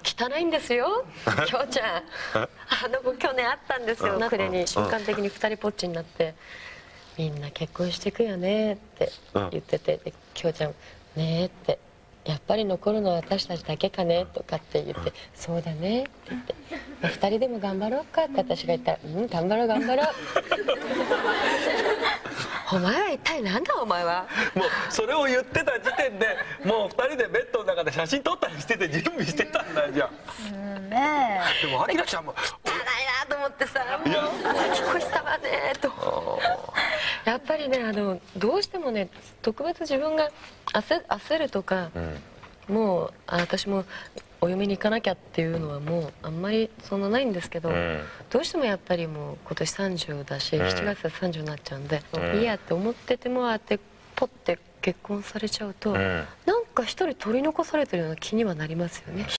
子汚いんですよ。きょうちゃん。あの子去年あったんですよ。なくれに瞬間的に二人ぽっちになって「みんな結婚してくよね」って言っててできょうちゃん「ねえ」って「やっぱり残るのは私たちだけかね」とかって言って「そうだね」って言って「二人でも頑張ろうか」って私が言ったら「うん頑張ろう頑張ろう」お前は一体なんだお前は？もうそれを言ってた時点でもう二人でベッドの中で写真撮ったりしてて準備してたんだじゃんうんねでもあきらちゃんも汚いなと思ってさもう聞こえたわねと。やっぱりねあのどうしてもね特別自分が焦焦るとか、もうあ私もお嫁に行かなきゃっていうのはもうあんまりそんなないんですけど、ん。どうしてもやっぱりもう今年30だし、7月で30になっちゃうんで、いいやって思っててもああやってポッて結婚されちゃうと、ん。なんか一人取り残されてるような気にはなりますよね。